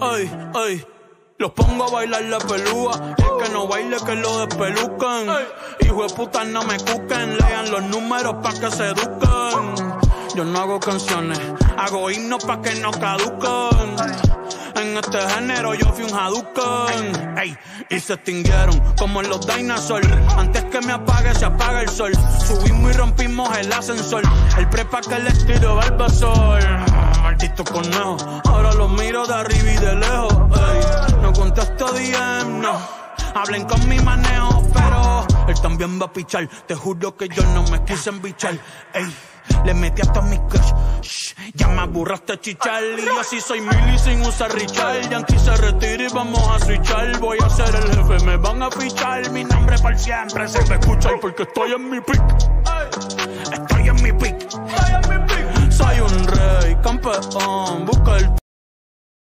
Ay, ay. Los pongo a bailar la pelúa. El que no baile, que lo despelucan. Hijo de puta, no me cuquen. Lean los números pa' que se eduquen. Yo no hago canciones, hago himnos pa' que no caduquen. En este género yo fui un Hadouken. Ey, y se extinguieron como en los dinosaurs. Antes que me apague, se apaga el sol. Subimos y rompimos el ascensor. El prepa que les tiro Barbasol. Maldito conejo, ahora los miro de arriba y de lejos. Ey, no contesto DM, no. Hablen con mi manejo, pero él también va a pichar. Te juro que yo no me quise embichar. Ey, le metí hasta mis crush. Aburraste chichar. Y así soy mili sin usar Richard. Yankee se retira y vamos a switchar. Voy a ser el jefe, me van a fichar. Mi nombre por siempre se me escucha porque estoy en mi pick. Estoy en mi pick. Soy un rey, campeón, busca el